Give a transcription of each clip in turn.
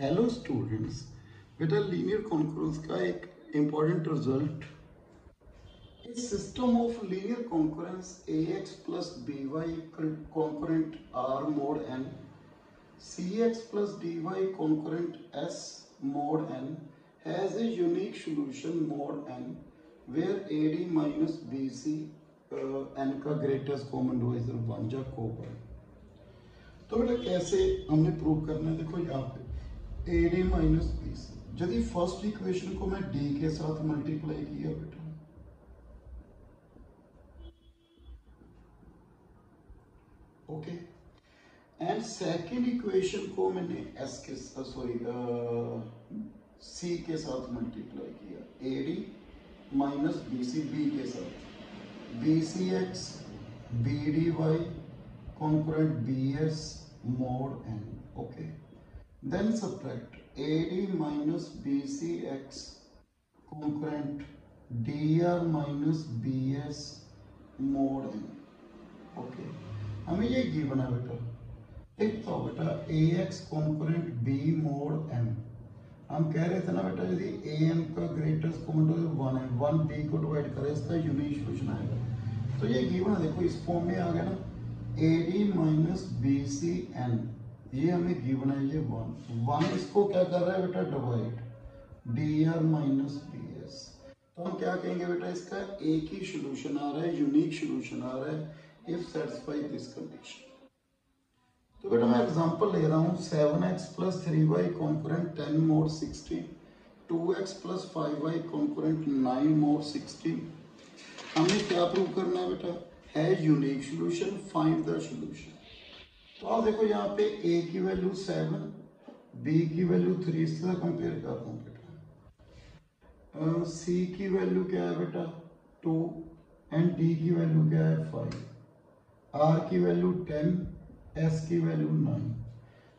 Hello students बेटा linear conference का एक इंपॉर्टेंट रिज़ल्ट इस system of linear congruence A X plus B Y congruent R mod N C X plus D Y congruent S mod N has a unique solution mod N where A D minus B C N का greatest common divisor one जा कोबर तो बेटा कैसे हमने prove करना है? देखो यहाँ पे. A D minus B C यदि फ़र्स्ट इक्वेशन को मैं डी के साथ मल्टीप्लाई किया बेटा। ओके एंड सेकेंड इक्वेशन को मैंने एस के सॉरी सी के साथ मल्टीप्लाई किया। A D minus B C B के साथ। B C X B D Y congruent B S mod N okay Then subtract AD minus BCX concurrent DR minus BS mod n. Okay हमें ये given है बेटा। एक तो बेटा A X congruent B mod M हम कह रहे थे ना बेटा, यदि ए एम का ग्रेटेस्ट कॉमन वन है वन बी को डिवाइड करे, इसका यूनिक सोल्यूशन आएगा। तो ये गिवन है देखो इस फॉर्म में आ गया ना। A D minus B C N ये हमें गिवन है, ये वन वन इसको क्या कर रहा है बेटा? Divide D R minus B S तो हम क्या कहेंगे बेटा? इसका एक ही सोल्यूशन आ रहा है यूनिक सोल्यूशन आ रहा है इफ़ सेटिस्फाई दिस कंडीशन तो बेटा मैं एग्जांपल ले रहा हूँ seven X plus three Y congruent ten mod sixteen two X plus five Y congruent nine mod sixteen हमें क्या प्रूव करना है बेटा? है unique solution find the solution तो आप देखो यहाँ पे ए की वैल्यू सेवन बी की वैल्यू थ्री इससे कंपेयर कर रहा हूँ बेटा। सी की वैल्यू क्या है बेटा? टू एंड डी की वैल्यू क्या है? फाइव आर की वैल्यू टेन एस की वैल्यू नाइन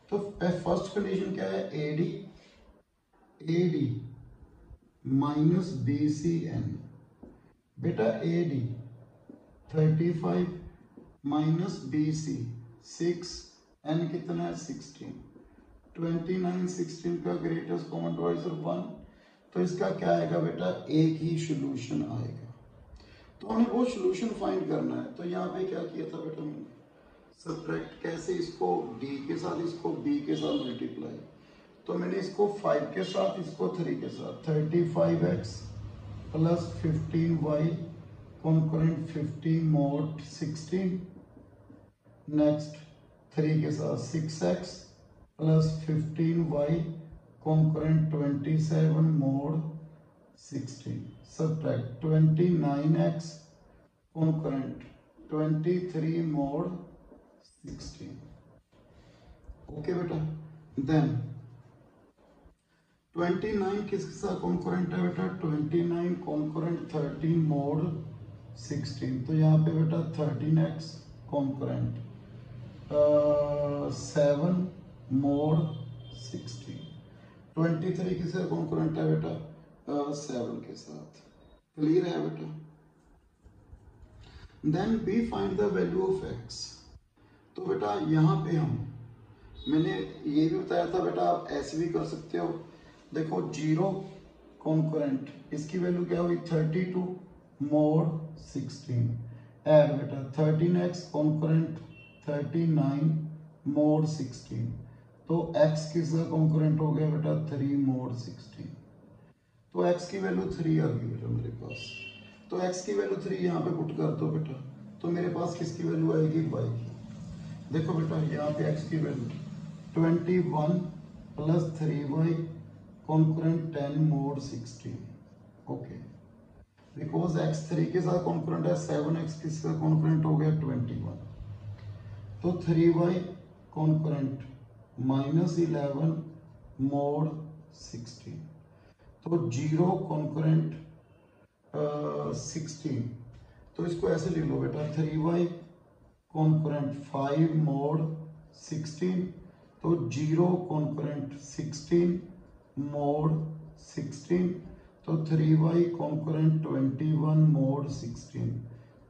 तो फ़र्स्ट कंडीशन क्या है? A D A D minus B C N बेटा A D thirty five minus B C six, N कितना है? सिक्सटीन। ट्वेंटी नाइन, सिक्सटीन का ग्रेटेस्ट कॉमन डिवाइजर वन तो इसका क्या आएगा बेटा? एक ही सोल्यूशन आएगा। तो हमें वो सोल्यूशन फाइंड करना है। तो यहाँ पे क्या किया था बेटा मैंने सब्ट्रैक्ट कैसे इसको? डी के साथ इसको बी के साथ मल्टीप्लाई तो मैंने इसको फाइव के साथ, इसको थ्री के साथ। Thirty five x plus fifteen y congruent fifteen mod sixteen next three के साथ six x plus fifteen y congruent twenty seven mod sixteen subtract twenty nine x congruent twenty three mod sixteen okay बेटा? Then twenty nine किसके साथ concurrent है बेटा? Twenty nine congruent thirteen mod sixteen तो यहाँ पे बेटा thirteen x congruent seven mod sixteen twenty three किसे कॉन्कुरेंट है बेटा? सेवन uh, के साथ। क्लियर है बेटा? Then B find the value of X तो बेटा यहाँ पे हम मैंने ये भी बताया था बेटा आप ऐसे भी कर सकते हो। देखो ज़ीरो कॉन्कुरेंट इसकी वैल्यू क्या हुई? Thirty two mod sixteen add बेटा thirteen X congruent thirty nine, mod sixteen. तो x किसका कॉन्करेंट हो गया बेटा? Three mod sixteen. तो x की वैल्यू थ्री आ गई बेटा मेरे पास। तो x की वैल्यू थ्री यहाँ पे पुट कर दो बेटा। तो मेरे पास किसकी वैल्यू आएगी? Y की। देखो बेटा, यहाँ पे x की value twenty one plus three Y congruent ten mod sixteen. Okay. Because x three के साथ कॉन्करेंट है, सेवन एक्स किसका कॉन्करेंट हो गया? Twenty one. तो three Y congruent minus eleven mod sixteen तो ज़ीरो कॉन्करेंट सिक्सटीन तो इसको ऐसे लिख लो बेटा three Y congruent five mod sixteen तो zero congruent sixteen mod sixteen तो three Y congruent twenty one mod sixteen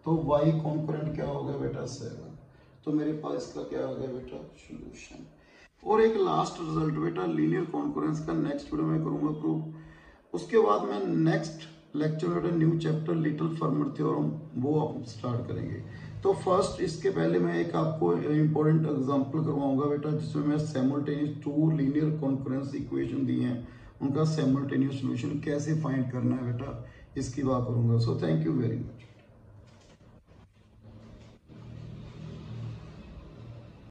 तो वाई कॉन्करेंट क्या हो गया बेटा सेवन तो मेरे पास इसका क्या आ गया बेटा? सोल्यूशन और एक लास्ट रिज़ल्ट बेटा लीनियर कॉन्फ्रेंस का नेक्स्ट वीडियो में करूँगा प्रूव उसके बाद मैं नेक्स्ट लेक्चर बेटा new chapter little Fermat theorem वो आप स्टार्ट करेंगे. तो फ़र्स्ट इसके पहले मैं एक आपको इंपॉर्टेंट एग्जांपल करवाऊँगा बेटा, जिसमें मैं simultaneous two linear congruence equation दी हैं. उनका सेमल्टेनियस सोल्यूशन कैसे फाइंड करना है बेटा, इसकी बात करूँगा. So thank you very much